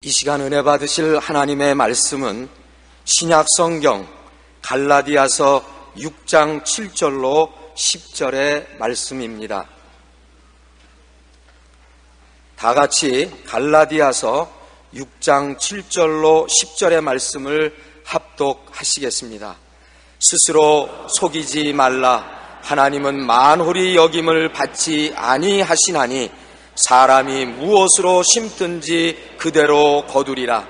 이 시간 은혜 받으실 하나님의 말씀은 신약 성경 갈라디아서 6장 7절로 10절의 말씀입니다. 다 같이 갈라디아서 6장 7절로 10절의 말씀을 합독하시겠습니다. 스스로 속이지 말라. 하나님은 만홀히 여김을 받지 아니하시나니 사람이 무엇으로 심든지 그대로 거두리라.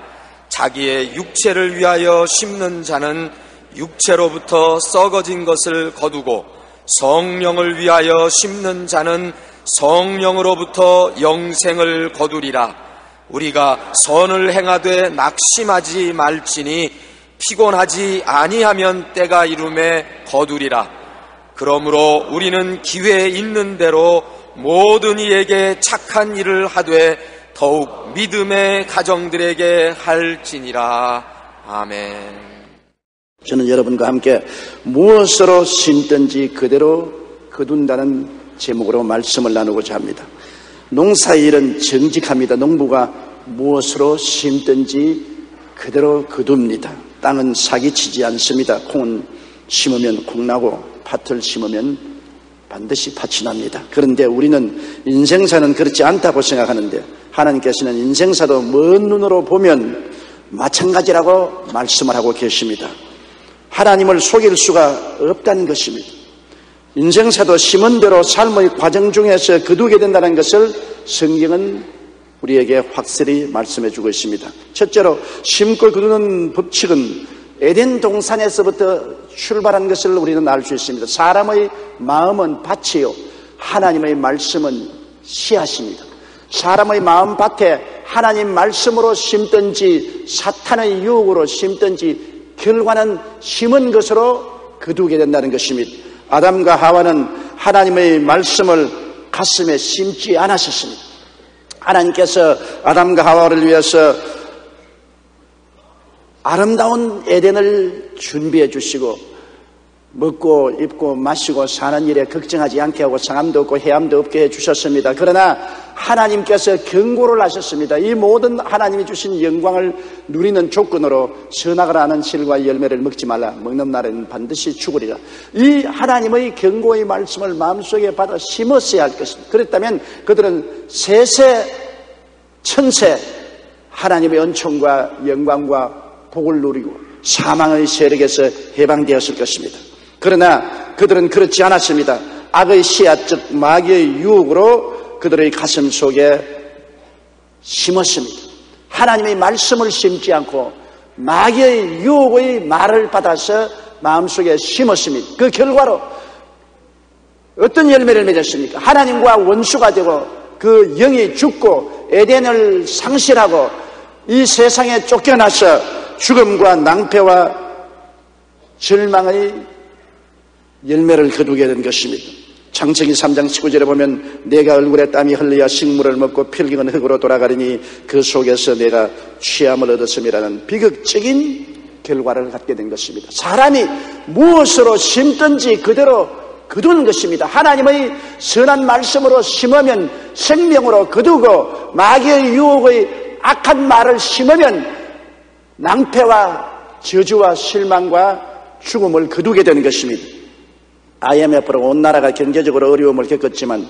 자기의 육체를 위하여 심는 자는 육체로부터 썩어진 것을 거두고 성령을 위하여 심는 자는 성령으로부터 영생을 거두리라. 우리가 선을 행하되 낙심하지 말지니 피곤하지 아니하면 때가 이름에 거두리라. 그러므로 우리는 기회 있는 대로 모든 이에게 착한 일을 하되 더욱 믿음의 가정들에게 할지니라. 아멘. 저는 여러분과 함께 무엇으로 심든지 그대로 거둔다는 제목으로 말씀을 나누고자 합니다. 농사일은 정직합니다. 농부가 무엇으로 심든지 그대로 거둡니다. 땅은 사기치지 않습니다. 콩은 심으면 콩 나고 밭을 심으면 반드시 납니다. 그런데 우리는 인생사는 그렇지 않다고 생각하는데 하나님께서는 인생사도 먼 눈으로 보면 마찬가지라고 말씀을 하고 계십니다. 하나님을 속일 수가 없다는 것입니다. 인생사도 심은 대로 삶의 과정 중에서 거두게 된다는 것을 성경은 우리에게 확실히 말씀해 주고 있습니다. 첫째로 심고 거두는 법칙은 에덴 동산에서부터 출발한 것을 우리는 알 수 있습니다. 사람의 마음은 밭이요. 하나님의 말씀은 씨앗입니다. 사람의 마음 밭에 하나님 말씀으로 심든지 사탄의 유혹으로 심든지 결과는 심은 것으로 거두게 된다는 것입니다. 아담과 하와는 하나님의 말씀을 가슴에 심지 않았었습니다. 하나님께서 아담과 하와를 위해서 아름다운 에덴을 준비해 주시고 먹고 입고 마시고 사는 일에 걱정하지 않게 하고 상함도 없고 해함도 없게 해 주셨습니다. 그러나 하나님께서 경고를 하셨습니다. 이 모든 하나님이 주신 영광을 누리는 조건으로 선악을 하는 실과 열매를 먹지 말라. 먹는 날에는 반드시 죽으리라. 이 하나님의 경고의 말씀을 마음속에 받아 심었어야 할 것입니다. 그랬다면 그들은 세세 천세 하나님의 은총과 영광과 복을 누리고 사망의 세력에서 해방되었을 것입니다. 그러나 그들은 그렇지 않았습니다. 악의 씨앗 즉 마귀의 유혹으로 그들의 가슴 속에 심었습니다. 하나님의 말씀을 심지 않고 마귀의 유혹의 말을 받아서 마음속에 심었습니다. 그 결과로 어떤 열매를 맺었습니까? 하나님과 원수가 되고 그 영이 죽고 에덴을 상실하고 이 세상에 쫓겨나서 죽음과 낭패와 절망의 열매를 거두게 된 것입니다. 창세기 3장 19절에 보면 내가 얼굴에 땀이 흘려야 식물을 먹고 필경은 흙으로 돌아가리니 그 속에서 내가 취함을 얻었음이라는 비극적인 결과를 갖게 된 것입니다. 사람이 무엇으로 심든지 그대로 거두는 것입니다. 하나님의 선한 말씀으로 심으면 생명으로 거두고 마귀의 유혹의 악한 말을 심으면 낭패와 저주와 실망과 죽음을 거두게 되는 것입니다. IMF로 온 나라가 경제적으로 어려움을 겪었지만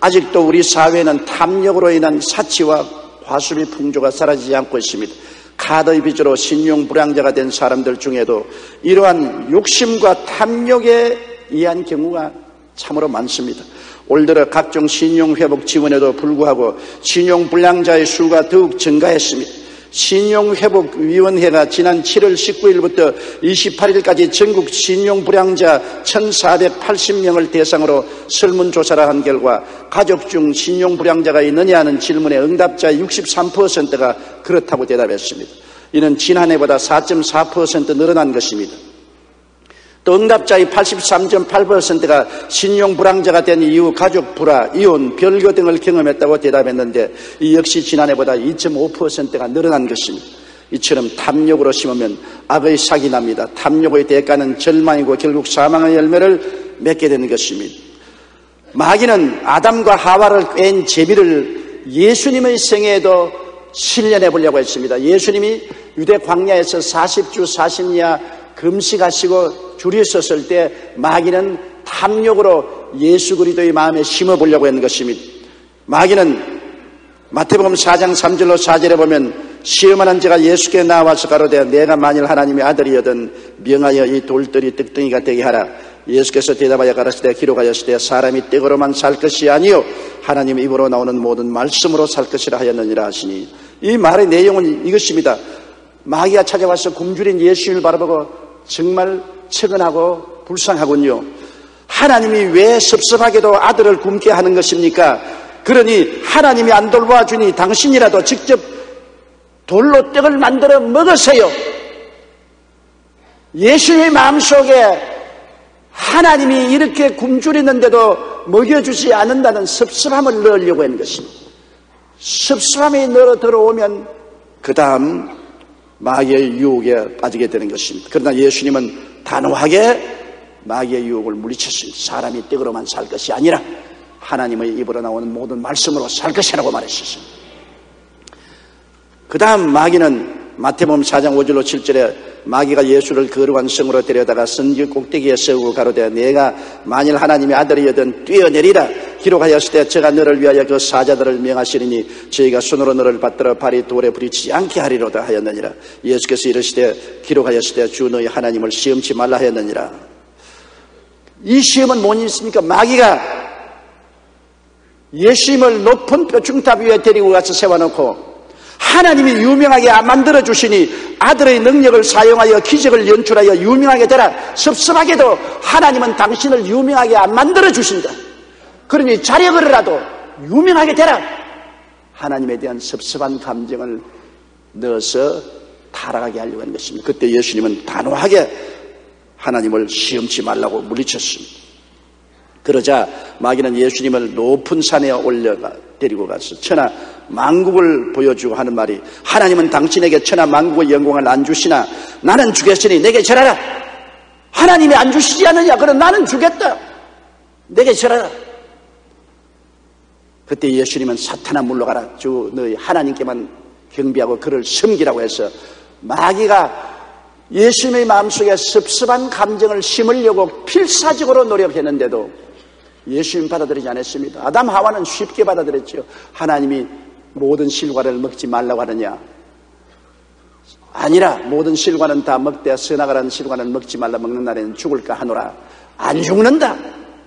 아직도 우리 사회는 탐욕으로 인한 사치와 과수비 풍조가 사라지지 않고 있습니다. 카드의 빚으로 신용 불량자가 된 사람들 중에도 이러한 욕심과 탐욕에 의한 경우가 참으로 많습니다. 올 들어 각종 신용 회복 지원에도 불구하고 신용 불량자의 수가 더욱 증가했습니다. 신용회복위원회가 지난 7월 19일부터 28일까지 전국 신용불량자 1,480명을 대상으로 설문조사를 한 결과 가족 중 신용불량자가 있느냐 하는 질문에 응답자의 63%가 그렇다고 대답했습니다. 이는 지난해보다 4.4% 늘어난 것입니다. 또 응답자의 83.8%가 신용 불황자가 된 이후 가족 불화, 이혼, 별거 등을 경험했다고 대답했는데 이 역시 지난해보다 2.5%가 늘어난 것입니다. 이처럼 탐욕으로 심으면 악의 사기 납니다. 탐욕의 대가는 절망이고 결국 사망의 열매를 맺게 되는 것입니다. 마귀는 아담과 하와를 뺀 제비를 예수님의 생애에도 실현해 보려고 했습니다. 예수님이 유대 광야에서 40주 40야 금식하시고 줄이 섰을 때 마귀는 탐욕으로 예수 그리스도의 마음에 심어 보려고 했는 것입니다. 마귀는 마태복음 4장 3절로 4절에 보면 시험하는 자가 예수께 나와서 가로되 내가 만일 하나님의 아들이여든 명하여 이 돌들이 떡덩이가 되게 하라. 예수께서 대답하여 가라사대 기록하였으되 사람이 떡으로만 살 것이 아니요 하나님 입으로 나오는 모든 말씀으로 살 것이라 하였느니라 하시니 이 말의 내용은 이것입니다. 마귀가 찾아와서 굶주린 예수님을 바라보고 정말 측은하고 불쌍하군요. 하나님이 왜 섭섭하게도 아들을 굶게 하는 것입니까? 그러니 하나님이 안 돌봐주니 당신이라도 직접 돌로 떡을 만들어 먹으세요. 예수님의 마음속에 하나님이 이렇게 굶주리는데도 먹여주지 않는다는 섭섭함을 넣으려고 하는 것입니다. 섭섭함이 넣어 들어오면 그 다음 마귀의 유혹에 빠지게 되는 것입니다. 그러나 예수님은 단호하게 마귀의 유혹을 물리쳤습니다. 사람이 떡으로만 살 것이 아니라 하나님의 입으로 나오는 모든 말씀으로 살 것이라고 말했었습니다. 그 다음 마귀는 마태복음 4장 5절로 7절에 마귀가 예수를 거룩한 성으로 데려다가 선지 꼭대기에 세우고 가로되 내가 만일 하나님의 아들이여든 뛰어내리라. 기록하였을 때 제가 너를 위하여 그 사자들을 명하시리니 저희가 손으로 너를 받들어 발이 돌에 부딪히지 않게 하리로다 하였느니라. 예수께서 이르시되 기록하였을 때 주 너희 하나님을 시험치 말라 하였느니라. 이 시험은 뭐니 있습니까? 마귀가 예수님을 높은 뼈중탑 위에 데리고 가서 세워놓고 하나님이 유명하게 만들어 주시니 아들의 능력을 사용하여 기적을 연출하여 유명하게 되라. 섭섭하게도 하나님은 당신을 유명하게 안 만들어 주신다. 그러니 자력을라도 유명하게 되라. 하나님에 대한 섭섭한 감정을 넣어서 타락하게 하려고 하는 것입니다. 그때 예수님은 단호하게 하나님을 시험치 말라고 물리쳤습니다. 그러자 마귀는 예수님을 높은 산에 올려가 데리고 가서 천하 만국을 보여주고 하는 말이 하나님은 당신에게 천하 만국의 영광을 안 주시나? 나는 주겠으니 내게 절하라. 하나님이 안 주시지 않느냐? 그럼 나는 주겠다. 내게 절하라. 그때 예수님은 사탄아 물러가라. 주 너희 하나님께만 경비하고 그를 섬기라고 해서 마귀가 예수님의 마음속에 섭섭한 감정을 심으려고 필사적으로 노력했는데도 예수님 받아들이지 않았습니다. 아담 하와는 쉽게 받아들였죠. 하나님이 모든 실과를 먹지 말라고 하느냐? 아니라 모든 실과는 다 먹되 선악을 실과는 먹지 말라 먹는 날에는 죽을까 하노라. 안 죽는다.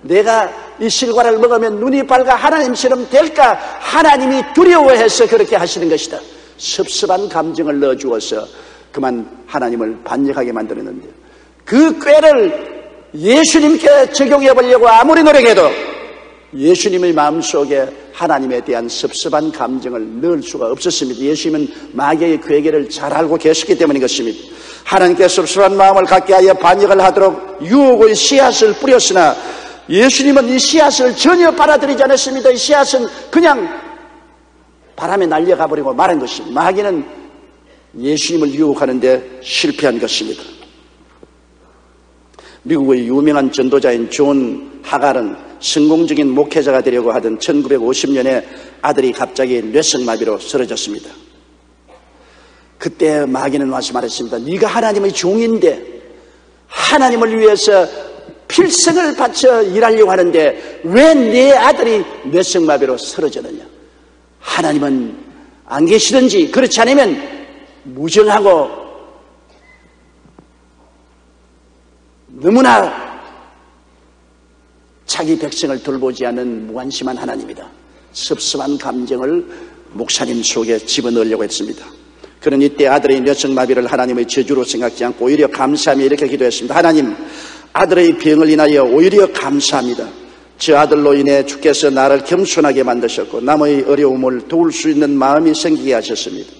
내가 이 실과를 먹으면 눈이 밝아 하나님처럼 될까? 하나님이 두려워해서 그렇게 하시는 것이다. 섭섭한 감정을 넣어주어서 그만 하나님을 반역하게 만들었는데 그 꾀를 예수님께 적용해 보려고 아무리 노력해도 예수님의 마음속에 하나님에 대한 섭섭한 감정을 넣을 수가 없었습니다. 예수님은 마귀의 괴계를 잘 알고 계셨기 때문인 것입니다. 하나님께 섭섭한 마음을 갖게 하여 반역을 하도록 유혹의 씨앗을 뿌렸으나 예수님은 이 씨앗을 전혀 받아들이지 않았습니다. 이 씨앗은 그냥 바람에 날려가 버리고 말한 것입니다. 마귀는 예수님을 유혹하는데 실패한 것입니다. 미국의 유명한 전도자인 존 하갈은 성공적인 목회자가 되려고 하던 1950년에 아들이 갑자기 뇌성마비로 쓰러졌습니다. 그때 마귀는 와서 말했습니다. 네가 하나님의 종인데 하나님을 위해서 필생을 바쳐 일하려고 하는데 왜 네 아들이 뇌성마비로 쓰러졌느냐? 하나님은 안 계시든지 그렇지 않으면 무정하고 너무나 자기 백성을 돌보지 않은 무관심한 하나님이다. 섭섭한 감정을 목사님 속에 집어넣으려고 했습니다. 그런 이때 아들의 뇌성마비를 하나님의 저주로 생각지 않고 오히려 감사하며 이렇게 기도했습니다. 하나님, 아들의 병을 인하여 오히려 감사합니다. 저 아들로 인해 주께서 나를 겸손하게 만드셨고 남의 어려움을 도울 수 있는 마음이 생기게 하셨습니다.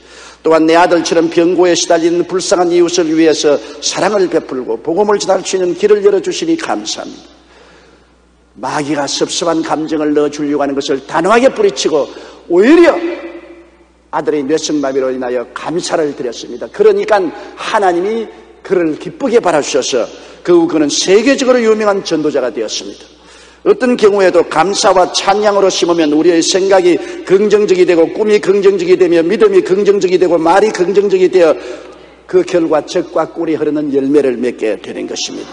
또한 내 아들처럼 병고에 시달리는 불쌍한 이웃을 위해서 사랑을 베풀고 복음을 전할 수 있는 길을 열어주시니 감사합니다. 마귀가 섭섭한 감정을 넣어주려고 하는 것을 단호하게 뿌리치고 오히려 아들의 뇌성마비로 인하여 감사를 드렸습니다. 그러니까 하나님이 그를 기쁘게 바라주셔서 그 후 그는 세계적으로 유명한 전도자가 되었습니다. 어떤 경우에도 감사와 찬양으로 심으면 우리의 생각이 긍정적이 되고 꿈이 긍정적이 되며 믿음이 긍정적이 되고 말이 긍정적이 되어 그 결과 적과 꿀이 흐르는 열매를 맺게 되는 것입니다.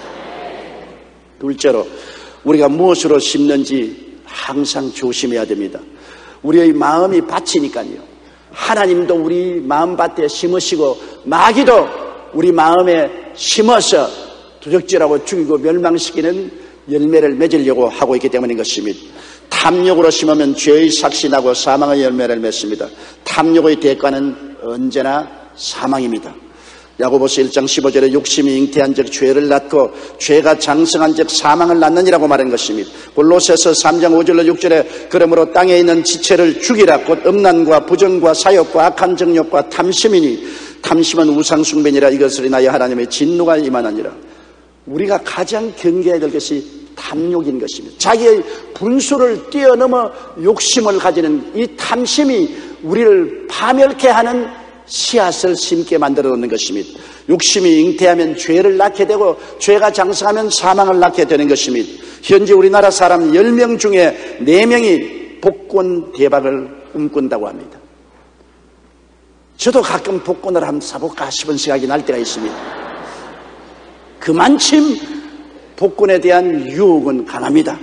둘째로 우리가 무엇으로 심는지 항상 조심해야 됩니다. 우리의 마음이 밭이니까요. 하나님도 우리 마음밭에 심으시고 마귀도 우리 마음에 심어서 두적질하고 죽이고 멸망시키는 열매를 맺으려고 하고 있기 때문인 것입니다. 탐욕으로 심으면 죄의 삭신하고 사망의 열매를 맺습니다. 탐욕의 대가는 언제나 사망입니다. 야고보서 1장 15절에 욕심이 잉태한 즉 죄를 낳고 죄가 장성한 즉 사망을 낳느니라고 말한 것입니다. 골로새서 3장 5절로 6절에 그러므로 땅에 있는 지체를 죽이라 곧 음란과 부정과 사욕과 악한 정욕과 탐심이니 탐심은 우상숭배니라 이것을 인하여 하나님의 진노가 임하느니라. 우리가 가장 경계해야 될 것이 탐욕인 것입니다. 자기의 분수를 뛰어넘어 욕심을 가지는 이 탐심이 우리를 파멸케 하는 씨앗을 심게 만들어 놓는 것입니다. 욕심이 잉태하면 죄를 낳게 되고 죄가 장성하면 사망을 낳게 되는 것입니다. 현재 우리나라 사람 10명 중에 4명이 복권 대박을 꿈꾼다고 합니다. 저도 가끔 복권을 한번 사볼까 싶은 생각이 날 때가 있습니다. 그만큼 복권에 대한 유혹은 강합니다.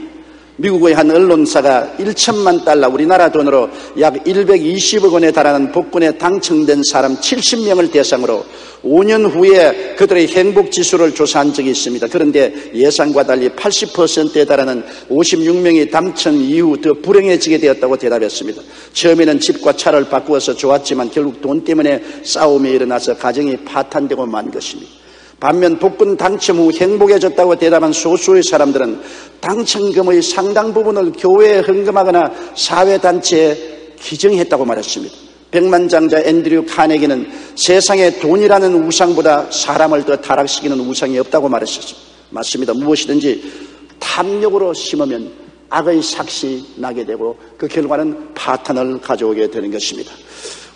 미국의 한 언론사가 1천만 달러 우리나라 돈으로 약 120억 원에 달하는 복권에 당첨된 사람 70명을 대상으로 5년 후에 그들의 행복 지수를 조사한 적이 있습니다. 그런데 예상과 달리 80%에 달하는 56명이 당첨 이후 더 불행해지게 되었다고 대답했습니다. 처음에는 집과 차를 바꾸어서 좋았지만 결국 돈 때문에 싸움이 일어나서 가정이 파탄되고 만 것입니다. 반면 복권 당첨 후 행복해졌다고 대답한 소수의 사람들은 당첨금의 상당 부분을 교회에 헌금하거나 사회단체에 기증했다고 말했습니다. 백만장자 앤드류 카네기는 세상에 돈이라는 우상보다 사람을 더 타락시키는 우상이 없다고 말했었습니다. 맞습니다. 무엇이든지 탐욕으로 심으면 악의 삭시 나게 되고 그 결과는 파탄을 가져오게 되는 것입니다.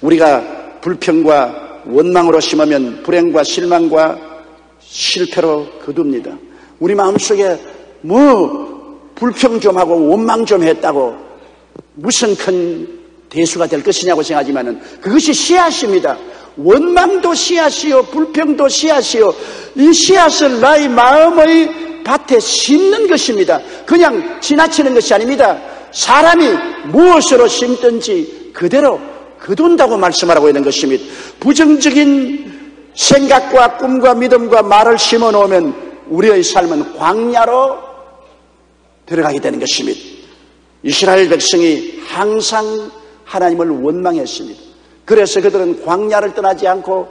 우리가 불평과 원망으로 심으면 불행과 실망과 실패로 거둡니다. 우리 마음속에 뭐 불평 좀 하고 원망 좀 했다고 무슨 큰 대수가 될 것이냐고 생각하지만은 그것이 씨앗입니다. 원망도 씨앗이요, 불평도 씨앗이요. 이 씨앗을 나의 마음의 밭에 심는 것입니다. 그냥 지나치는 것이 아닙니다. 사람이 무엇으로 심든지 그대로 거둔다고 말씀하라고 있는 것입니다. 부정적인 생각과 꿈과 믿음과 말을 심어 놓으면 우리의 삶은 광야로 들어가게 되는 것입니다. 이스라엘 백성이 항상 하나님을 원망했습니다. 그래서 그들은 광야를 떠나지 않고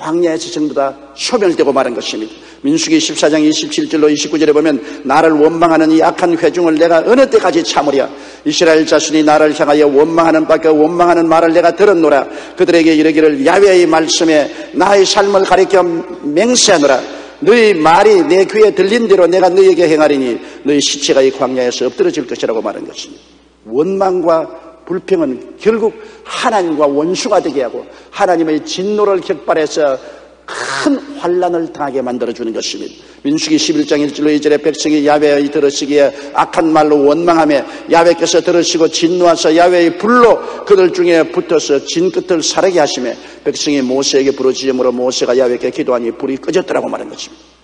광야에서 전부 다 소멸되고 마는 것입니다. 민수기 14장 27절로 29절에 보면 나를 원망하는 이 악한 회중을 내가 어느 때까지 참으랴 이스라엘 자손이 나를 향하여 원망하는 밖에 원망하는 말을 내가 들었노라 그들에게 이르기를 야외의 말씀에 나의 삶을 가리켜 맹세하노라 너희 말이 내 귀에 들린 대로 내가 너희에게 행하리니 너희 시체가 이 광야에서 엎드러질 것이라고 말한 것입니다. 원망과 불평은 결국 하나님과 원수가 되게 하고 하나님의 진노를 격발해서 큰 환란을 당하게 만들어주는 것입니다. 민수기 11장 1절로 2절에 백성이 야외의 들으시기에 악한 말로 원망하며 야외께서 들으시고 진노하사 야외의 불로 그들 중에 붙어서 진 끝을 사르게 하시며 백성이 모세에게 부르짖음으로 모세가 야외께 기도하니 불이 꺼졌더라고 말한 것입니다.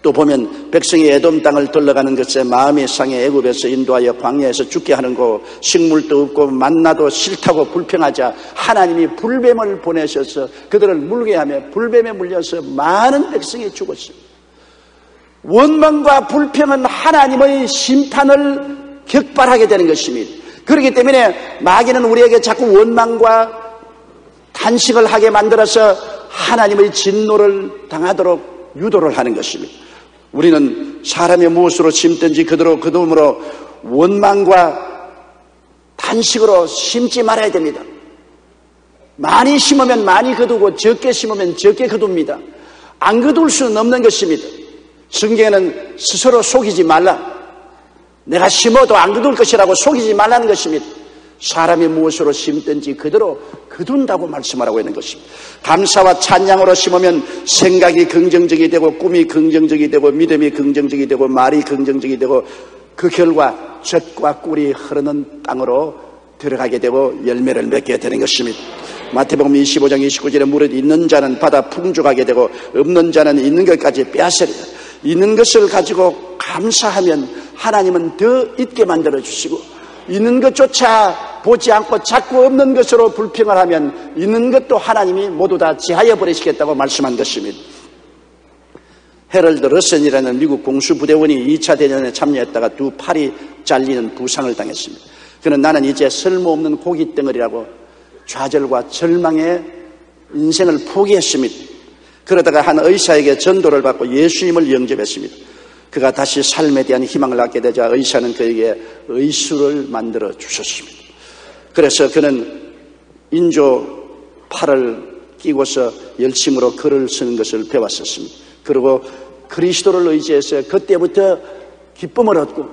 또 보면 백성이 에돔 땅을 돌러가는 것에 마음이 상해 애굽에서 인도하여 광야에서 죽게 하는 거 식물도 없고 만나도 싫다고 불평하자 하나님이 불뱀을 보내셔서 그들을 물게 하며 불뱀에 물려서 많은 백성이 죽었습니다. 원망과 불평은 하나님의 심판을 격발하게 되는 것입니다. 그렇기 때문에 마귀는 우리에게 자꾸 원망과 탄식을 하게 만들어서 하나님의 진노를 당하도록 유도를 하는 것입니다. 우리는 사람의 무엇으로 심든지 그대로 그음으로 원망과 단식으로 심지 말아야 됩니다. 많이 심으면 많이 거두고 적게 심으면 적게 거둡니다. 안 거둘 수는 없는 것입니다. 성경에는 스스로 속이지 말라. 내가 심어도 안 거둘 것이라고 속이지 말라는 것입니다. 사람이 무엇으로 심든지 그대로 거둔다고 말씀하라고 있는 것입니다. 감사와 찬양으로 심으면 생각이 긍정적이 되고 꿈이 긍정적이 되고 믿음이 긍정적이 되고 말이 긍정적이 되고 그 결과 젖과 꿀이 흐르는 땅으로 들어가게 되고 열매를 맺게 되는 것입니다. 마태복음 25장 29절에 무릇 있는 자는 받아 풍족하게 되고 없는 자는 있는 것까지 빼앗으리라. 있는 것을 가지고 감사하면 하나님은 더 있게 만들어 주시고 있는 것조차 보지 않고 자꾸 없는 것으로 불평을 하면 있는 것도 하나님이 모두 다 지하여 버리시겠다고 말씀한 것입니다. 헤럴드 러센이라는 미국 공수부대원이 2차 대전에 참여했다가 두 팔이 잘리는 부상을 당했습니다. 그는 나는 이제 쓸모없는 고기 덩어리라고 좌절과 절망의 인생을 포기했습니다. 그러다가 한 의사에게 전도를 받고 예수님을 영접했습니다. 그가 다시 삶에 대한 희망을 갖게 되자 의사는 그에게 의수를 만들어 주셨습니다. 그래서 그는 인조 팔을 끼고서 열심으로 글을 쓰는 것을 배웠었습니다. 그리고 그리스도를 의지해서 그때부터 기쁨을 얻고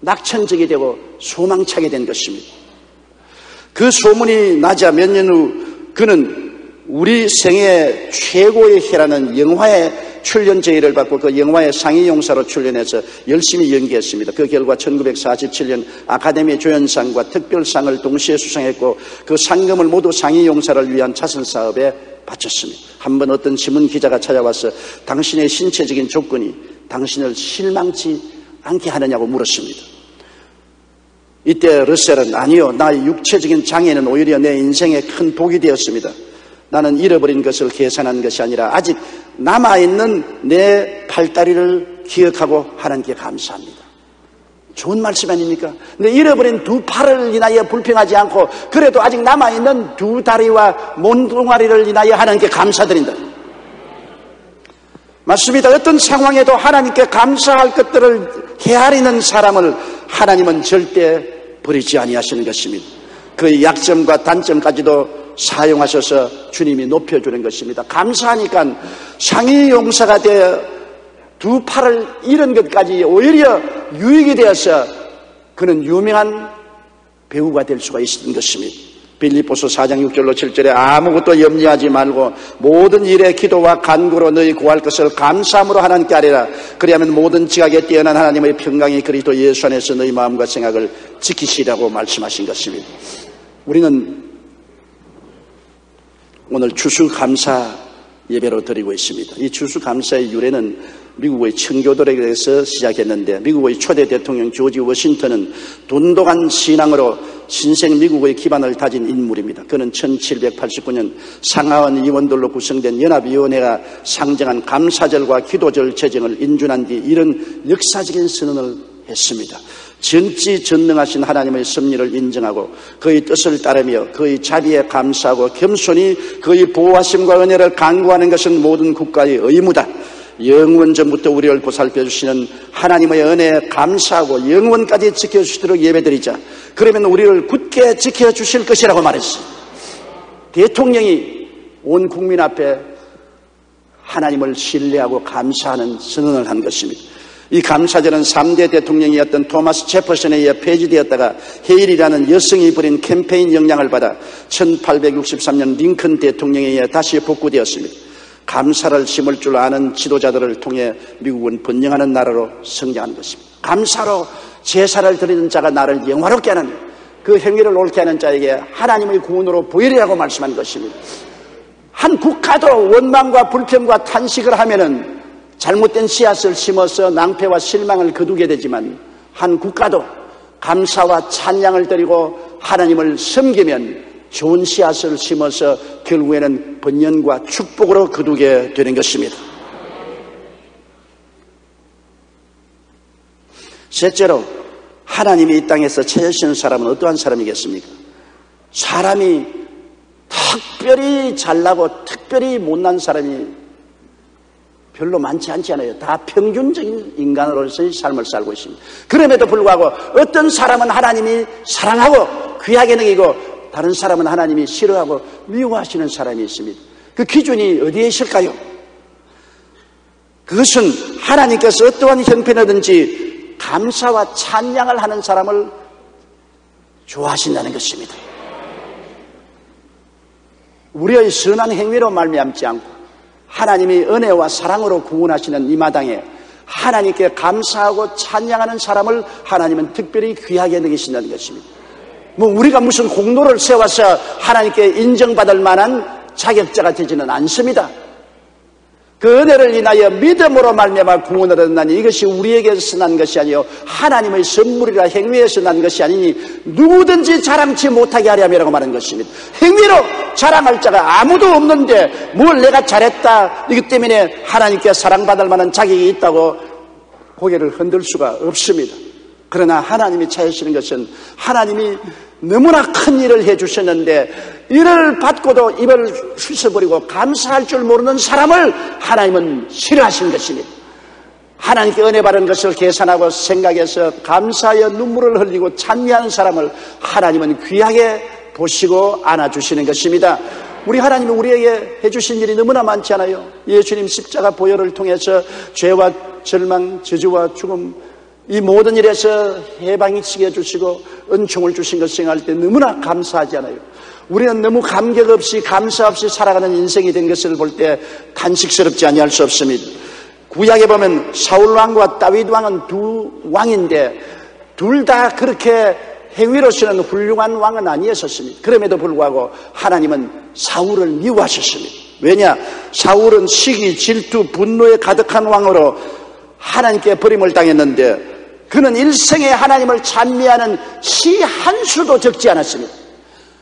낙천적이 되고 소망차게 된 것입니다. 그 소문이 나자 몇 년 후 그는 우리 생애 최고의 해라는 영화에 출연 제의를 받고 그 영화의 상위 용사로 출연해서 열심히 연기했습니다. 그 결과 1947년 아카데미 조연상과 특별상을 동시에 수상했고 그 상금을 모두 상위 용사를 위한 자선 사업에 바쳤습니다. 한 번 어떤 신문 기자가 찾아와서 당신의 신체적인 조건이 당신을 실망치 않게 하느냐고 물었습니다. 이때 러셀은 아니요. 나의 육체적인 장애는 오히려 내 인생에 큰 복이 되었습니다. 나는 잃어버린 것을 계산한 것이 아니라 아직 남아있는 내 팔다리를 기억하고 하나님께 감사합니다. 좋은 말씀 아닙니까? 내 잃어버린 두 팔을 인하여 불평하지 않고 그래도 아직 남아있는 두 다리와 몸뚱아리를 인하여 하나님께 감사드린다. 맞습니다. 어떤 상황에도 하나님께 감사할 것들을 헤아리는 사람을 하나님은 절대 버리지 아니하시는 것입니다. 그 약점과 단점까지도 사용하셔서 주님이 높여주는 것입니다. 감사하니까 상위 용사가 되어 두 팔을 잃은 것까지 오히려 유익이 되어서 그는 유명한 배우가 될 수가 있는 것입니다. 빌리포스 4장 6절로 7절에 아무것도 염려하지 말고 모든 일에 기도와 간구로 너희 구할 것을 감사함으로 하나님께 아뢰라. 그리하면 모든 지각에 뛰어난 하나님의 평강이 그리스도 예수 안에서 너희 마음과 생각을 지키시라고 말씀하신 것입니다. 우리는 오늘 추수감사 예배로 드리고 있습니다. 이 추수감사의 유래는 미국의 청교도에게서 시작했는데 미국의 초대 대통령 조지 워싱턴은 돈독한 신앙으로 신생 미국의 기반을 다진 인물입니다. 그는 1789년 상하원 의원들로 구성된 연합위원회가 상정한 감사절과 기도절 제정을 인준한 뒤 이런 역사적인 선언을 했습니다. 전지 전능하신 하나님의 섭리를 인정하고 그의 뜻을 따르며 그의 자비에 감사하고 겸손히 그의 보호하심과 은혜를 강구하는 것은 모든 국가의 의무다. 영원 전부터 우리를 보살펴 주시는 하나님의 은혜에 감사하고 영원까지 지켜주시도록 예배드리자. 그러면 우리를 굳게 지켜주실 것이라고 말했어요. 대통령이 온 국민 앞에 하나님을 신뢰하고 감사하는 선언을 한 것입니다. 이 감사절은 3대 대통령이었던 토마스 제퍼슨에 의해 폐지되었다가 헤일이라는 여성이 벌인 캠페인 영향을 받아 1863년 링컨 대통령에 의해 다시 복구되었습니다. 감사를 심을 줄 아는 지도자들을 통해 미국은 번영하는 나라로 성장한 것입니다. 감사로 제사를 드리는 자가 나를 영화롭게 하는 그 행위를 옳게 하는 자에게 하나님의 구원으로 보이리라고 말씀한 것입니다. 한 국가도 원망과 불평과 탄식을 하면은 잘못된 씨앗을 심어서 낭패와 실망을 거두게 되지만 한 국가도 감사와 찬양을 드리고 하나님을 섬기면 좋은 씨앗을 심어서 결국에는 번연과 축복으로 거두게 되는 것입니다. 셋째로 하나님이 이 땅에서 찾으시는 사람은 어떠한 사람이겠습니까? 사람이 특별히 잘나고 특별히 못난 사람이 별로 많지 않지 않아요. 다 평균적인 인간으로서의 삶을 살고 있습니다. 그럼에도 불구하고 어떤 사람은 하나님이 사랑하고 귀하게 능이고 다른 사람은 하나님이 싫어하고 미워하시는 사람이 있습니다. 그 기준이 어디에 있을까요? 그것은 하나님께서 어떠한 형편이든지 감사와 찬양을 하는 사람을 좋아하신다는 것입니다. 우리의 선한 행위로 말미암지 않고 하나님이 은혜와 사랑으로 구원하시는 이 마당에 하나님께 감사하고 찬양하는 사람을 하나님은 특별히 귀하게 여기신다는 것입니다. 뭐 우리가 무슨 공로를 세워서 하나님께 인정받을 만한 자격자가 되지는 않습니다. 그 은혜를 인하여 믿음으로 말미암아 구원을 얻나니 이것이 우리에게서 난 것이 아니요 하나님의 선물이라 행위에서 난 것이 아니니 누구든지 자랑치 못하게 하려면라고 말하는 것입니다. 행위로 자랑할 자가 아무도 없는데 뭘 내가 잘했다 이것 때문에 하나님께 사랑받을 만한 자격이 있다고 고개를 흔들 수가 없습니다. 그러나 하나님이 찾으시는 것은 하나님이 너무나 큰 일을 해주셨는데 이를 받고도 입을 휘어버리고 감사할 줄 모르는 사람을 하나님은 싫어하신 것입니다. 하나님께 은혜 받은 것을 계산하고 생각해서 감사하여 눈물을 흘리고 찬미하는 사람을 하나님은 귀하게 보시고 안아주시는 것입니다. 우리 하나님이 우리에게 해주신 일이 너무나 많지 않아요? 예수님 십자가 보혈을 통해서 죄와 절망, 저주와 죽음, 이 모든 일에서 해방이 치게 해주시고 은총을 주신 것 생각할 때 너무나 감사하지 않아요. 우리는 너무 감격 없이 감사 없이 살아가는 인생이 된 것을 볼때 탄식스럽지 아니할 수 없습니다. 구약에 보면 사울 왕과 다윗 왕은 두 왕인데 둘 다 그렇게 행위로서는 훌륭한 왕은 아니었었습니다. 그럼에도 불구하고 하나님은 사울을 미워하셨습니다. 왜냐? 사울은 시기, 질투, 분노에 가득한 왕으로 하나님께 버림을 당했는데 그는 일생에 하나님을 찬미하는 시 한 수도 적지 않았습니다.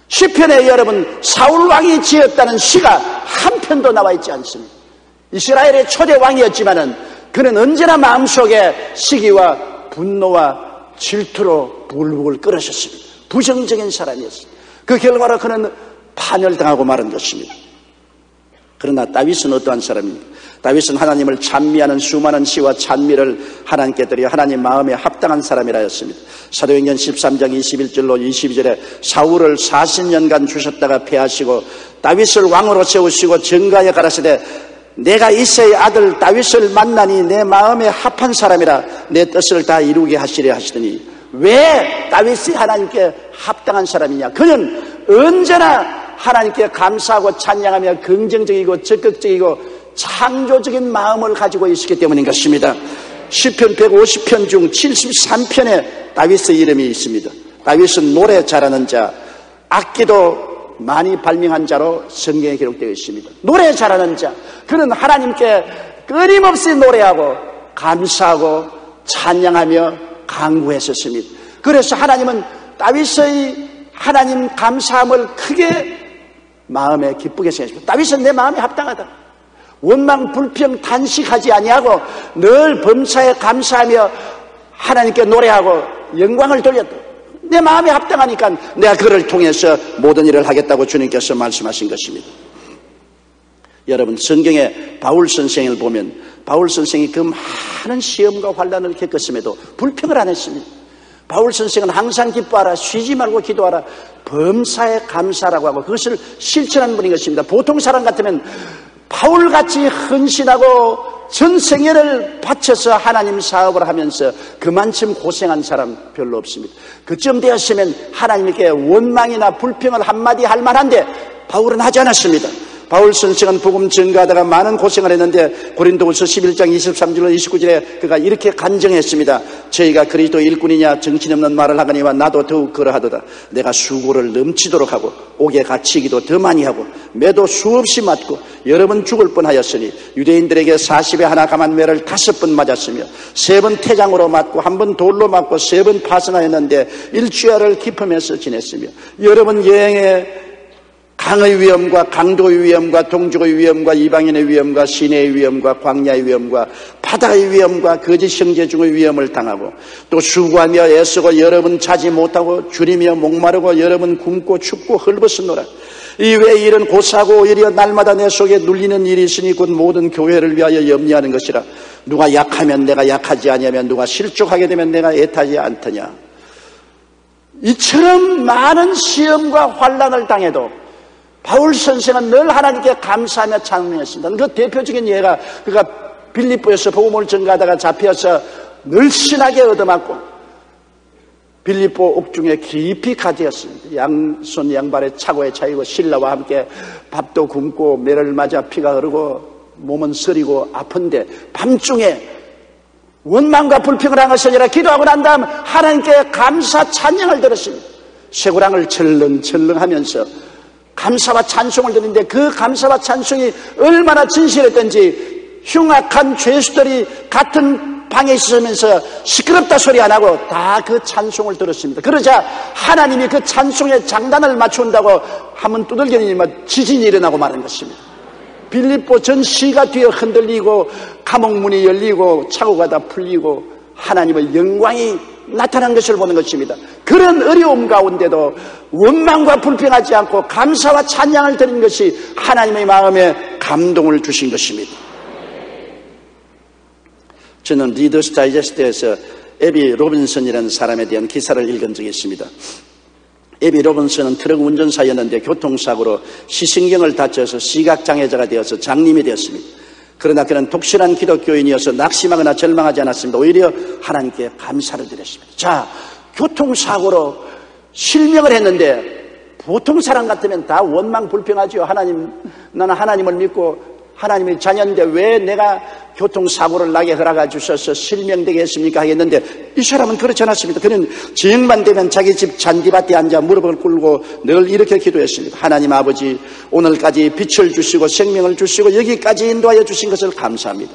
시편에 여러분 사울 왕이 지었다는 시가 한 편도 나와 있지 않습니다. 이스라엘의 초대 왕이었지만은 그는 언제나 마음속에 시기와 분노와 질투로 불불 끓으셨습니다. 부정적인 사람이었습니다. 그 결과로 그는 파멸당하고 말은 것입니다. 그러나 다윗은 어떠한 사람입니까? 다윗은 하나님을 찬미하는 수많은 시와 찬미를 하나님께 드려 하나님 마음에 합당한 사람이라 했습니다. 사도행전 13장 21절로 22절에 사울을 40년간 주셨다가 패하시고 다윗을 왕으로 세우시고 정가에 가라사대 내가 이세의 아들 다윗을 만나니 내 마음에 합한 사람이라 내 뜻을 다 이루게 하시려 하시더니 왜 다윗이 하나님께 합당한 사람이냐? 그는 언제나 하나님께 감사하고 찬양하며 긍정적이고 적극적이고 창조적인 마음을 가지고 있었기 때문인 것입니다. 10편 150편 중 73편에 다윗의 이름이 있습니다. 다윗은 노래 잘하는 자, 악기도 많이 발명한 자로 성경에 기록되어 있습니다. 노래 잘하는 자, 그는 하나님께 끊임없이 노래하고 감사하고 찬양하며 강구했었습니다. 그래서 하나님은 다윗의 하나님 감사함을 크게 마음에 기쁘게 생각했습니다. 다윗은 내 마음에 합당하다. 원망 불평 단식하지 아니하고 늘 범사에 감사하며 하나님께 노래하고 영광을 돌렸다. 내 마음에 합당하니까 내가 그를 통해서 모든 일을 하겠다고 주님께서 말씀하신 것입니다. 여러분 성경에 바울 선생을 보면 바울 선생이 그 많은 시험과 환란을 겪었음에도 불평을 안 했습니다. 바울 선생은 항상 기뻐하라 쉬지 말고 기도하라 범사에 감사라고 하고 그것을 실천하는 분인 것입니다. 보통 사람 같으면 바울같이 헌신하고 전 생애를 바쳐서 하나님 사업을 하면서 그만큼 고생한 사람 별로 없습니다. 그쯤 되었으면 하나님께 원망이나 불평을 한마디 할 만한데 바울은 하지 않았습니다. 바울 선생은 복음 증가하다가 많은 고생을 했는데 고린도후서 11장 23절로 29절에 그가 이렇게 간정했습니다. 저희가 그리스도 일꾼이냐 정신없는 말을 하거니와 나도 더욱 그러하도다. 내가 수고를 넘치도록 하고 옥에 갇히기도 더 많이 하고 매도 수없이 맞고 여러 번 죽을 뻔하였으니 유대인들에게 40에 하나 감한 매를 다섯 번 맞았으며 세 번 태장으로 맞고 한 번 돌로 맞고 세 번 파선하였는데 일주일을 기품해서 지냈으며 여러 번 여행에 강의 위험과 강도의 위험과 동족의 위험과 이방인의 위험과 시내의 위험과 광야의 위험과 바다의 위험과 거짓 형제 중의 위험을 당하고 또 수고하며 애쓰고 여러 번 자지 못하고 줄이며 목마르고 여러 번 굶고 춥고 헐벗었노라. 이외에 일은 고사고 오히려 날마다 내 속에 눌리는 일이 있으니 곧 모든 교회를 위하여 염려하는 것이라. 누가 약하면 내가 약하지 아니하면 누가 실족하게 되면 내가 애타지 않더냐. 이처럼 많은 시험과 환란을 당해도 바울 선생은 늘 하나님께 감사하며 찬양했습니다. 그 대표적인 예가 그가 빌립보에서 복음을 전가하다가 잡혀서 늘 신하게 얻어맞고 빌립보 옥중에 깊이 가되었습니다. 양손 양발에 차고에 차이고 신라와 함께 밥도 굶고 매를 맞아 피가 흐르고 몸은 쓰리고 아픈데 밤중에 원망과 불평을 한 것이 아니라 기도하고 난 다음 하나님께 감사 찬양을 들었습니다. 쇠고랑을 철렁철렁 하면서 감사와 찬송을 드리는데 그 감사와 찬송이 얼마나 진실했던지 흉악한 죄수들이 같은 방에 있으면서 시끄럽다 소리 안 하고 다 그 찬송을 들었습니다. 그러자 하나님이 그 찬송의 장단을 맞춘다고 하면 두들겨니 지진이 일어나고 마는 것입니다. 빌립보 전 시가 뒤흔들리고 감옥문이 열리고 착고가 다 풀리고 하나님의 영광이 나타난 것을 보는 것입니다. 그런 어려움 가운데도 원망과 불평하지 않고 감사와 찬양을 드린 것이 하나님의 마음에 감동을 주신 것입니다. 저는 리더스 다이제스트에서 에비 로빈슨이라는 사람에 대한 기사를 읽은 적이 있습니다. 에비 로빈슨은 트럭 운전사였는데 교통사고로 시신경을 다쳐서 시각장애자가 되어서 장님이 되었습니다. 그러나 그는 독실한 기독교인이어서 낙심하거나 절망하지 않았습니다. 오히려 하나님께 감사를 드렸습니다. 자, 교통사고로 실명을 했는데 보통 사람 같으면 다 원망 불평하죠. 하나님, 나는 하나님을 믿고 하나님의 자녀인데 왜 내가 교통사고를 나게 허락해 주셔서 실명되게 했습니까? 하겠는데 이 사람은 그렇지 않았습니다. 그는 저녁만 되면 자기 집 잔디밭에 앉아 무릎을 꿇고 늘 이렇게 기도했습니다. 하나님 아버지 오늘까지 빛을 주시고 생명을 주시고 여기까지 인도하여 주신 것을 감사합니다.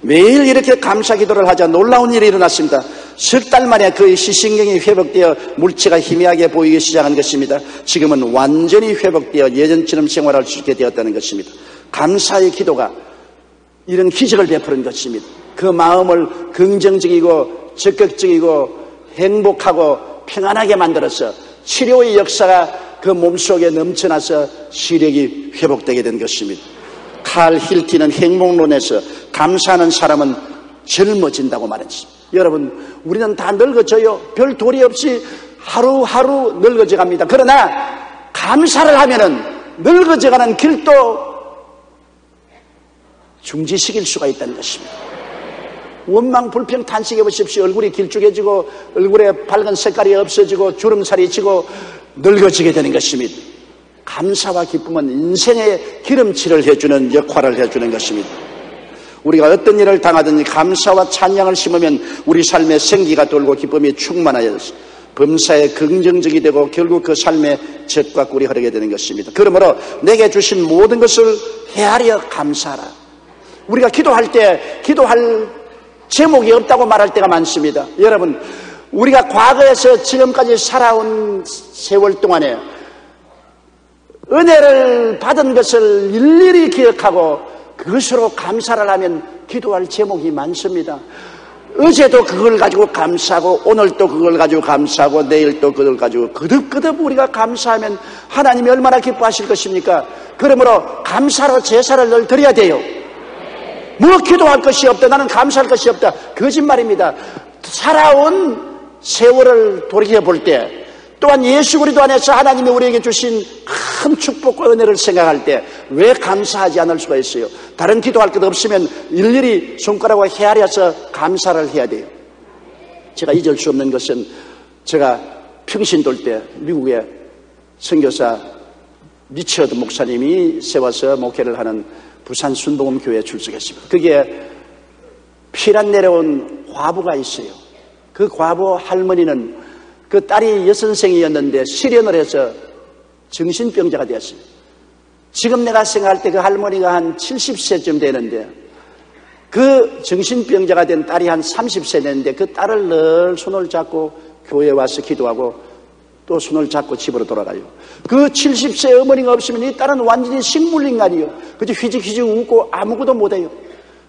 매일 이렇게 감사 기도를 하자 놀라운 일이 일어났습니다. 석 달 만에 그의 시신경이 회복되어 물체가 희미하게 보이기 시작한 것입니다. 지금은 완전히 회복되어 예전처럼 생활할 수 있게 되었다는 것입니다. 감사의 기도가 이런 기적을 베푸는 것입니다. 그 마음을 긍정적이고 적극적이고 행복하고 평안하게 만들어서 치료의 역사가 그 몸속에 넘쳐나서 시력이 회복되게 된 것입니다. 칼 힐티는 행복론에서 감사하는 사람은 젊어진다고 말했습니다. 여러분, 우리는 다 늙어져요. 별 도리 없이 하루하루 늙어져 갑니다. 그러나 감사를 하면은 늙어져가는 길도 중지시킬 수가 있다는 것입니다. 원망 불평 탄식해 보십시오. 얼굴이 길쭉해지고 얼굴에 밝은 색깔이 없어지고 주름살이 지고 늙어지게 되는 것입니다. 감사와 기쁨은 인생의 기름칠을 해주는 역할을 해주는 것입니다. 우리가 어떤 일을 당하든지 감사와 찬양을 심으면 우리 삶에 생기가 돌고 기쁨이 충만하여 범사에 긍정적이 되고 결국 그 삶에 젖과 꿀이 흐르게 되는 것입니다. 그러므로 내게 주신 모든 것을 헤아려 감사하라. 우리가 기도할 때 기도할 제목이 없다고 말할 때가 많습니다. 여러분, 우리가 과거에서 지금까지 살아온 세월 동안에 은혜를 받은 것을 일일이 기억하고 그것으로 감사를 하면 기도할 제목이 많습니다. 어제도 그걸 가지고 감사하고 오늘 또 그걸 가지고 감사하고 내일 또 그걸 가지고 그득그득 우리가 감사하면 하나님이 얼마나 기뻐하실 것입니까? 그러므로 감사로 제사를 늘 드려야 돼요. 뭐 기도할 것이 없다. 나는 감사할 것이 없다. 거짓말입니다. 살아온 세월을 돌이켜 볼 때, 또한 예수 그리도 안에서 하나님이 우리에게 주신 큰 축복과 은혜를 생각할 때 왜 감사하지 않을 수가 있어요? 다른 기도할 것 없으면 일일이 손가락으로 헤아려서 감사를 해야 돼요. 제가 잊을 수 없는 것은 제가 평신 돌 때 미국의 선교사 리처드 목사님이 세워서 목회를 하는 부산 순복음 교회에 출석했습니다. 그게 피란 내려온 과부가 있어요. 그 과부 할머니는 그 딸이 여선생이었는데 실연을 해서 정신병자가 되었어요. 지금 내가 생각할 때 그 할머니가 한 70세쯤 되는데 그 정신병자가 된 딸이 한 30세 됐는데 그 딸을 늘 손을 잡고 교회에 와서 기도하고 또 손을 잡고 집으로 돌아가요. 그 70세 어머니가 없으면 이 딸은 완전히 식물인간이요. 그저 휘직휘직 웃고 아무것도 못해요.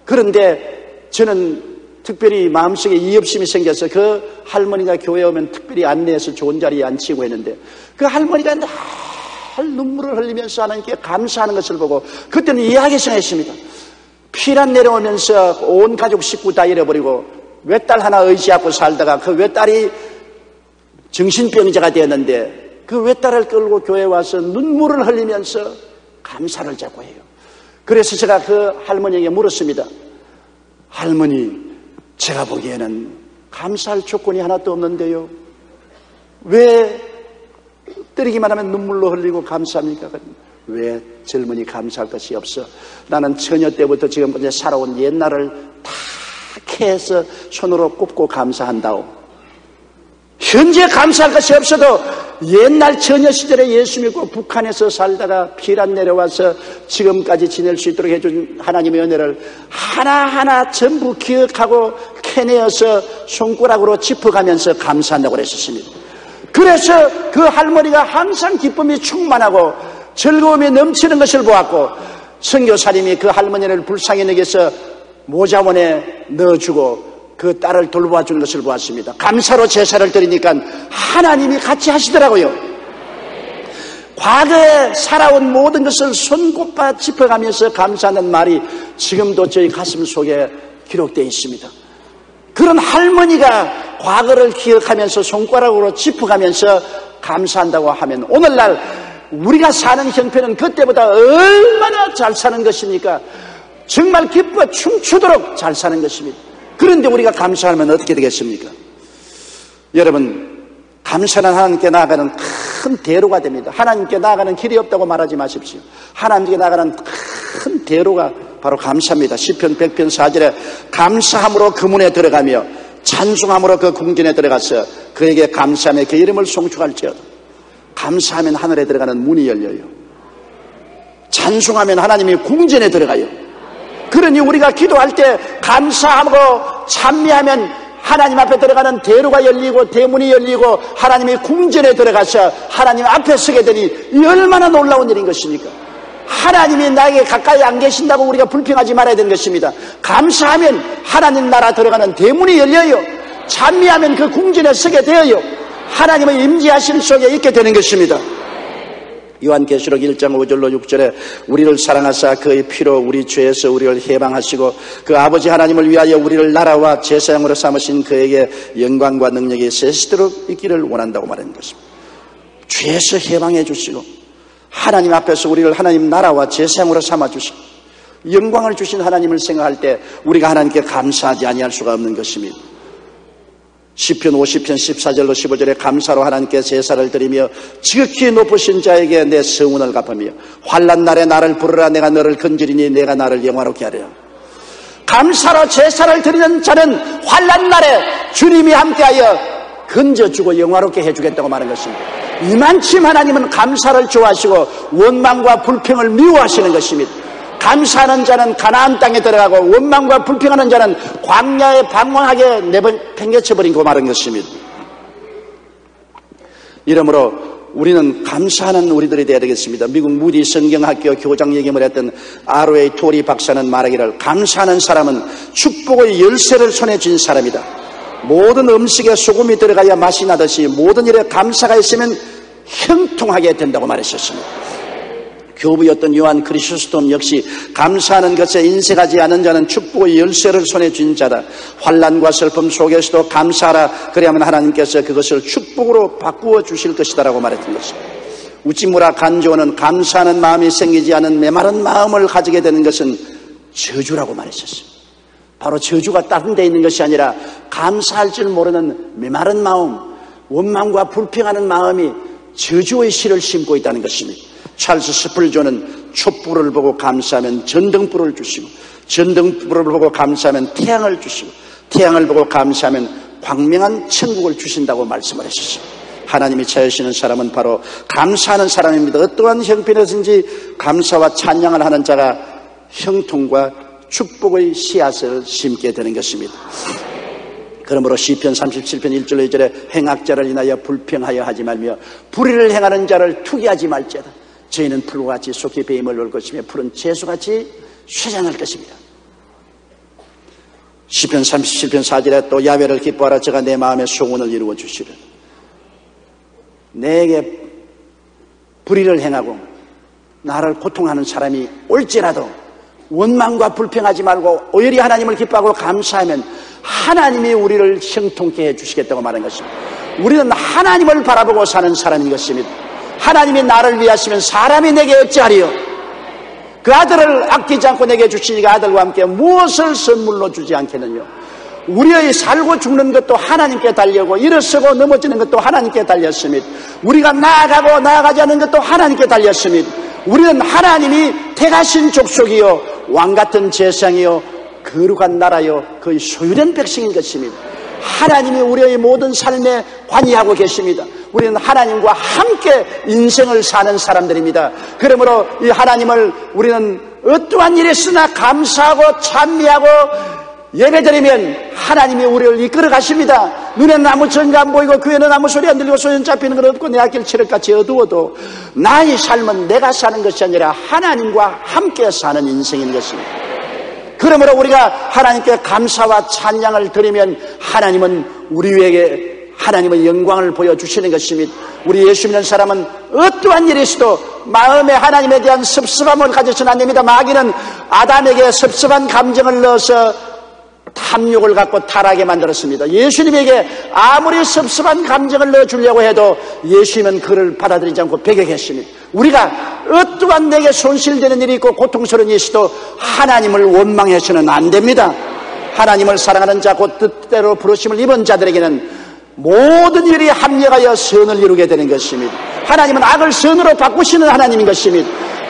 그런데 저는 특별히 마음속에 이협심이 생겨서 그 할머니가 교회에 오면 특별히 안내해서 좋은 자리에 앉히고 했는데 그 할머니가 늘 눈물을 흘리면서 하나님께 감사하는 것을 보고 그때는 이야기 생했습니다. 피란 내려오면서 온 가족 식구 다 잃어버리고 외딸 하나 의지하고 살다가 그 외딸이 정신병자가 되었는데 그 외딸을 끌고 교회에 와서 눈물을 흘리면서 감사를 자꾸 해요. 그래서 제가 그 할머니에게 물었습니다. 할머니, 제가 보기에는 감사할 조건이 하나도 없는데요. 왜 때리기만 하면 눈물로 흘리고 감사합니까? 왜 젊은이 감사할 것이 없어? 나는 처녀 때부터 지금까지 살아온 옛날을 다 캐서 손으로 꼽고 감사한다오. 현재 감사할 것이 없어도 옛날 처녀 시절에 예수 믿고 북한에서 살다가 피란 내려와서 지금까지 지낼 수 있도록 해준 하나님의 은혜를 하나하나 전부 기억하고 캐내어서 손가락으로 짚어가면서 감사한다고 그랬었습니다. 그래서 그 할머니가 항상 기쁨이 충만하고 즐거움이 넘치는 것을 보았고 선교사님이 그 할머니를 불쌍히 여겨서 모자원에 넣어주고 그 딸을 돌보아 주는 것을 보았습니다. 감사로 제사를 드리니까 하나님이 같이 하시더라고요. 과거에 살아온 모든 것을 손꼽아 짚어가면서 감사하는 말이 지금도 저희 가슴 속에 기록되어 있습니다. 그런 할머니가 과거를 기억하면서 손가락으로 짚어가면서 감사한다고 하면 오늘날 우리가 사는 형편은 그때보다 얼마나 잘 사는 것입니까? 정말 기뻐 춤추도록 잘 사는 것입니다. 그런데 우리가 감사하면 어떻게 되겠습니까? 여러분, 감사는 하나님께 나아가는 큰 대로가 됩니다. 하나님께 나아가는 길이 없다고 말하지 마십시오. 하나님께 나아가는 큰 대로가 바로 감사입니다. 10편 100편 4절에 감사함으로 그 문에 들어가며 찬송함으로 그 궁전에 들어가서 그에게 감사하며 그 이름을 송축할지어다. 감사하면 하늘에 들어가는 문이 열려요. 찬송하면 하나님이 궁전에 들어가요. 그러니 우리가 기도할 때 감사하고 찬미하면 하나님 앞에 들어가는 대로가 열리고 대문이 열리고 하나님이 궁전에 들어가서 하나님 앞에 서게 되니 얼마나 놀라운 일인 것입니까? 하나님이 나에게 가까이 안 계신다고 우리가 불평하지 말아야 되는 것입니다. 감사하면 하나님 나라 들어가는 대문이 열려요. 찬미하면 그 궁전에 서게 되어요. 하나님의 임재하심 속에 있게 되는 것입니다. 요한계시록 1장 5절로 6절에 우리를 사랑하사 그의 피로 우리 죄에서 우리를 해방하시고 그 아버지 하나님을 위하여 우리를 나라와 제사장으로 삼으신 그에게 영광과 능력이 세시도록 있기를 원한다고 말하는 것입니다. 죄에서 해방해 주시고 하나님 앞에서 우리를 하나님 나라와 제사장으로 삼아 주시고 영광을 주신 하나님을 생각할 때 우리가 하나님께 감사하지 아니할 수가 없는 것입니다. 10편 50편 14절로 15절에 감사로 하나님께 제사를 드리며 지극히 높으신 자에게 내 성운을 갚으며 환란 날에 나를 부르라. 내가 너를 건지리니 내가 나를 영화롭게 하려. 감사로 제사를 드리는 자는 환란 날에 주님이 함께하여 건져주고 영화롭게 해주겠다고 말한 것입니다. 이만큼 하나님은 감사를 좋아하시고 원망과 불평을 미워하시는 것입니다 감사하는 자는 가나안 땅에 들어가고 원망과 불평하는 자는 광야에 방황하게 내번 팽개쳐버린 그 말은 것입니다. 이러므로 우리는 감사하는 우리들이 되어야 되겠습니다. 미국 무디 성경학교 교장 얘기를 했던 아로에이 토리 박사는 말하기를 감사하는 사람은 축복의 열쇠를 손에 쥔 사람이다. 모든 음식에 소금이 들어가야 맛이 나듯이 모든 일에 감사가 있으면 형통하게 된다고 말했었습니다. 교부였던 요한 크리스스톰 역시 감사하는 것에 인색하지 않은 자는 축복의 열쇠를 손에 쥔 자다. 환란과 슬픔 속에서도 감사하라. 그래야만 하나님께서 그것을 축복으로 바꾸어 주실 것이다라고 말했던 것입니다. 우찌무라 간조는 감사하는 마음이 생기지 않은 메마른 마음을 가지게 되는 것은 저주라고 말했었습니다. 바로 저주가 다른 데 있는 것이 아니라 감사할 줄 모르는 메마른 마음, 원망과 불평하는 마음이 저주의 씨를 심고 있다는 것입니다. 찰스 스플조는 촛불을 보고 감사하면 전등불을 주시고 전등불을 보고 감사하면 태양을 주시고 태양을 보고 감사하면 광명한 천국을 주신다고 말씀을 하셨습니다. 하나님이 찾으시는 사람은 바로 감사하는 사람입니다. 어떠한 형편에서든지 감사와 찬양을 하는 자가 형통과 축복의 씨앗을 심게 되는 것입니다. 그러므로 시편 37편 1절 2절에 행악자를 인하여 불평하여 하지 말며 불의를 행하는 자를 투기하지 말지어다. 저희는 풀과 같이 속히 배임을 놓을 것이며 푸른 채소같이 쇠잔할 것입니다. 시편 37편 4절에 또 야외를 기뻐하라 제가 내 마음의 소원을 이루어 주시려 내게 불의를 행하고 나를 고통하는 사람이 올지라도 원망과 불평하지 말고 오히려 하나님을 기뻐하고 감사하면 하나님이 우리를 형통케 해주시겠다고 말한 것입니다. 우리는 하나님을 바라보고 사는 사람인 것입니다. 하나님이 나를 위하시면 사람이 내게 어찌하리요? 그 아들을 아끼지 않고 내게 주시니까 아들과 함께 무엇을 선물로 주지 않겠느냐? 우리의 살고 죽는 것도 하나님께 달려고 일어서고 넘어지는 것도 하나님께 달렸습니다. 우리가 나아가고 나아가지 않는 것도 하나님께 달렸습니다. 우리는 하나님이 태가신 족속이요 왕 같은 재상이요 거룩한 나라요 거의 소유된 백성인 것입니다. 하나님이 우리의 모든 삶에 관여하고 계십니다. 우리는 하나님과 함께 인생을 사는 사람들입니다. 그러므로 이 하나님을 우리는 어떠한 일에 쓰나 감사하고 찬미하고 예배드리면 하나님이 우리를 이끌어 가십니다. 눈에는 아무 전가 안 보이고 귀에는 아무 소리 안 들리고 소연 잡히는 건 없고 내 앞길 칠흑같이 어두워도 나의 삶은 내가 사는 것이 아니라 하나님과 함께 사는 인생인 것입니다. 그러므로 우리가 하나님께 감사와 찬양을 드리면 하나님은 우리에게 하나님의 영광을 보여주시는 것입니다. 우리 예수 믿는 사람은 어떠한 일이 있어도 마음에 하나님에 대한 섭섭함을 가져서는 안 됩니다. 마귀는 아담에게 섭섭한 감정을 넣어서 탐욕을 갖고 타락하게 만들었습니다. 예수님에게 아무리 섭섭한 감정을 넣어주려고 해도 예수님은 그를 받아들이지 않고 배격했습니다. 우리가 어떠한 내게 손실되는 일이 있고 고통스러운 일이 있어도 하나님을 원망해서는 안 됩니다. 하나님을 사랑하는 자, 곧 뜻대로 부르심을 입은 자들에게는 모든 일이 합력하여 선을 이루게 되는 것입니다. 하나님은 악을 선으로 바꾸시는 하나님인 것입니다.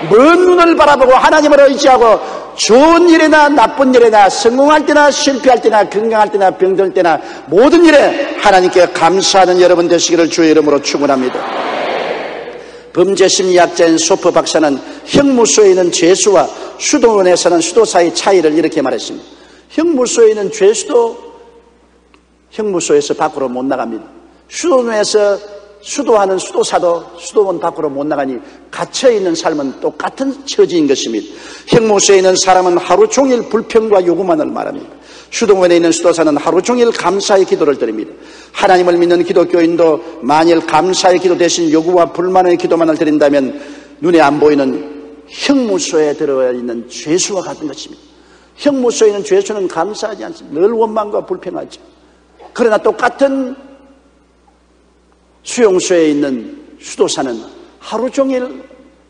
먼 눈을 바라보고 하나님을 의지하고 좋은 일이나 나쁜 일이나 성공할 때나 실패할 때나 건강할 때나 병들 때나 모든 일에 하나님께 감사하는 여러분 되시기를 주의 이름으로 축원합니다. 범죄 심리학자인 소프 박사는 형무소에 있는 죄수와 수도원에 서는 수도사의 차이를 이렇게 말했습니다. 형무소에 있는 죄수도 형무소에서 밖으로 못 나갑니다. 수도원에서 수도하는 수도사도 수도원 밖으로 못 나가니 갇혀있는 삶은 똑같은 처지인 것입니다. 형무소에 있는 사람은 하루 종일 불평과 요구만을 말합니다. 수도원에 있는 수도사는 하루 종일 감사의 기도를 드립니다. 하나님을 믿는 기독교인도 만일 감사의 기도 대신 요구와 불만의 기도만을 드린다면 눈에 안 보이는 형무소에 들어와 있는 죄수와 같은 것입니다. 형무소에 있는 죄수는 감사하지 않습니다. 늘 원망과 불평하죠. 그러나 똑같은 수용소에 있는 수도사는 하루 종일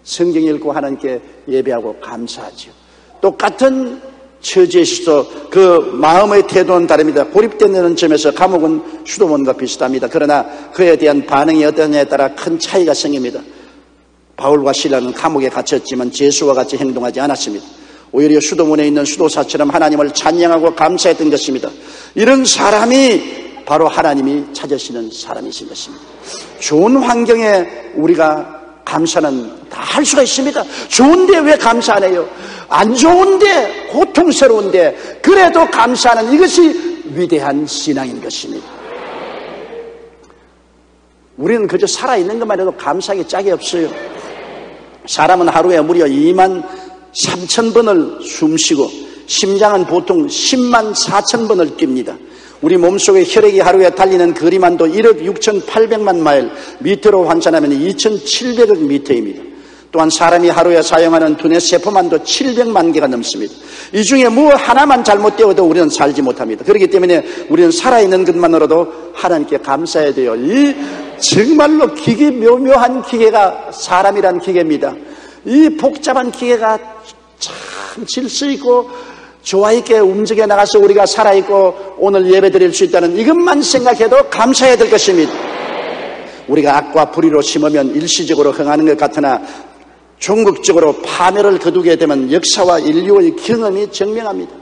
성경 읽고 하나님께 예배하고 감사하죠. 똑같은 처지에서도 그 마음의 태도는 다릅니다. 고립되는 점에서 감옥은 수도원과 비슷합니다. 그러나 그에 대한 반응이 어떠냐에 따라 큰 차이가 생깁니다. 바울과 신라는 감옥에 갇혔지만 제수와 같이 행동하지 않았습니다. 오히려 수도원에 있는 수도사처럼 하나님을 찬양하고 감사했던 것입니다. 이런 사람이 바로 하나님이 찾으시는 사람이신 것입니다. 좋은 환경에 우리가 감사는 다 할 수가 있습니다. 좋은데 왜 감사 안 해요? 안 좋은데, 고통스러운데, 그래도 감사하는 이것이 위대한 신앙인 것입니다. 우리는 그저 살아있는 것만 해도 감사하기 짝이 없어요. 사람은 하루에 무려 2만 3천 번을 숨쉬고, 심장은 보통 10만 4천 번을 뜁니다. 우리 몸속에 혈액이 하루에 달리는 거리만도 1억 6,800만 마일, 미터로 환산하면 2,700억 미터입니다. 또한 사람이 하루에 사용하는 두뇌 세포만도 700만 개가 넘습니다. 이 중에 뭐 하나만 잘못되어도 우리는 살지 못합니다. 그렇기 때문에 우리는 살아있는 것만으로도 하나님께 감사해야 돼요. 이 정말로 기계 묘묘한 기계가 사람이란 기계입니다. 이 복잡한 기계가 참 질서 있고 조화 있게 움직여 나가서 우리가 살아 있고 오늘 예배 드릴 수 있다는 이것만 생각해도 감사해야 될 것입니다. 우리가 악과 불의로 심으면 일시적으로 흥하는 것 같으나 종극적으로 파멸을 거두게 되면 역사와 인류의 경험이 증명합니다.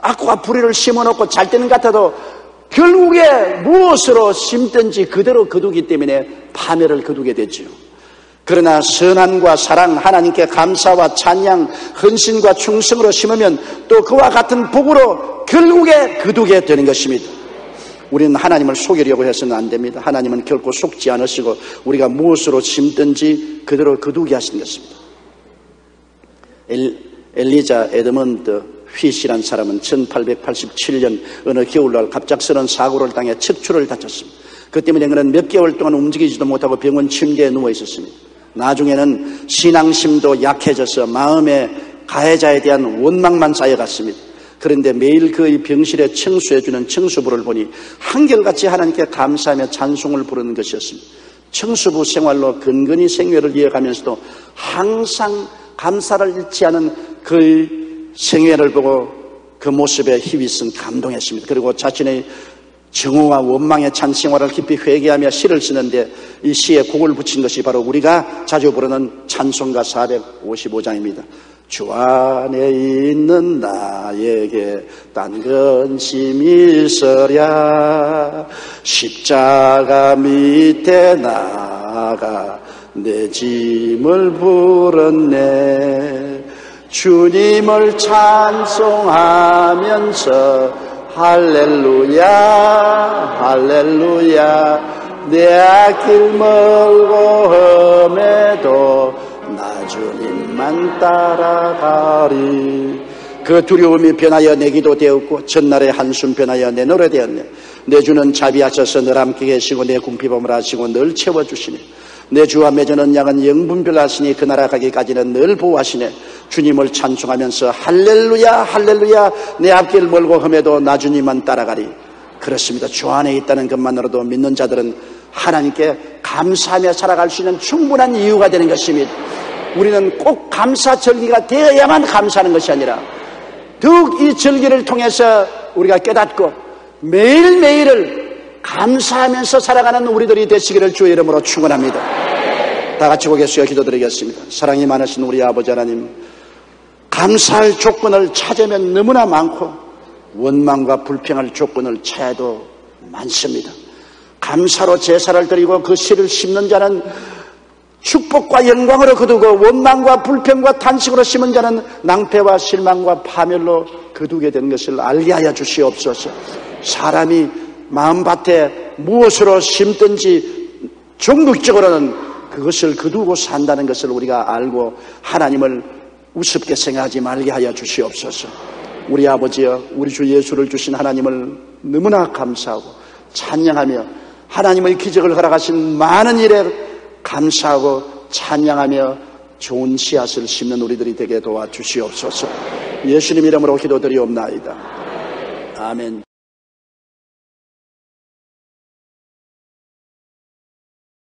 악과 불의를 심어놓고 잘 되는 것 같아도 결국에 무엇으로 심든지 그대로 거두기 때문에 파멸을 거두게 되죠. 그러나 선함과 사랑, 하나님께 감사와 찬양, 헌신과 충성으로 심으면 또 그와 같은 복으로 결국에 거두게 되는 것입니다. 우리는 하나님을 속이려고 해서는 안 됩니다. 하나님은 결코 속지 않으시고 우리가 무엇으로 심든지 그대로 거두게 하시는 것입니다. 엘, 엘리자 에드먼드 휘시란 사람은 1887년 어느 겨울날 갑작스러운 사고를 당해 척추를 다쳤습니다. 그 때문에 그는 몇 개월 동안 움직이지도 못하고 병원 침대에 누워 있었습니다. 나중에는 신앙심도 약해져서 마음에 가해자에 대한 원망만 쌓여갔습니다. 그런데 매일 그의 병실에 청소해주는 청소부를 보니 한결같이 하나님께 감사하며 찬송을 부르는 것이었습니다. 청소부 생활로 근근히 생활을 이어가면서도 항상 감사를 잃지 않은 그의 생애를 보고 그 모습에 희비슨 감동했습니다. 그리고 자신의 정오와 원망의 찬 생활을 깊이 회개하며 시를 쓰는데 이 시에 곡을 붙인 것이 바로 우리가 자주 부르는 찬송가 455장입니다. 주 안에 있는 나에게 딴 근심이 있으랴 십자가 밑에 나가 내 짐을 불었네 주님을 찬송하면서 할렐루야 할렐루야. 내 길 멀고 험해도 나 주님만 따라가리. 그 두려움이 변하여 내 기도 되었고 전날의 한숨 변하여 내 노래 되었네. 내 주는 자비하셔서 늘 함께 계시고 내 궁핍함을 하시고 늘 채워주시네 내 주와 맺어는 양은 영분별 하시니 그 나라 가기까지는 늘 보호하시네. 주님을 찬송하면서 할렐루야 할렐루야 내 앞길 멀고 험해도 나 주님만 따라가리. 그렇습니다. 주 안에 있다는 것만으로도 믿는 자들은 하나님께 감사하며 살아갈 수 있는 충분한 이유가 되는 것입니다. 우리는 꼭 감사 절기가 되어야만 감사하는 것이 아니라 더욱 이 절기를 통해서 우리가 깨닫고 매일매일을 감사하면서 살아가는 우리들이 되시기를 주의 이름으로 축원합니다. 다 같이 고개수여 기도드리겠습니다. 사랑이 많으신 우리 아버지 하나님, 감사할 조건을 찾으면 너무나 많고 원망과 불평할 조건을 찾아도 많습니다. 감사로 제사를 드리고 그 씨를 심는 자는 축복과 영광으로 거두고 원망과 불평과 탄식으로 심은 자는 낭패와 실망과 파멸로 거두게 된 것을 알게 하여 주시옵소서. 사람이 마음밭에 무엇으로 심든지 종국적으로는 그것을 거두고 산다는 것을 우리가 알고 하나님을 우습게 생각하지 말게 하여 주시옵소서. 우리 아버지여, 우리 주 예수를 주신 하나님을 너무나 감사하고 찬양하며 하나님의 기적을 허락하신 많은 일에 감사하고 찬양하며 좋은 씨앗을 심는 우리들이 되게 도와주시옵소서. 예수님 이름으로 기도드리옵나이다. 아멘.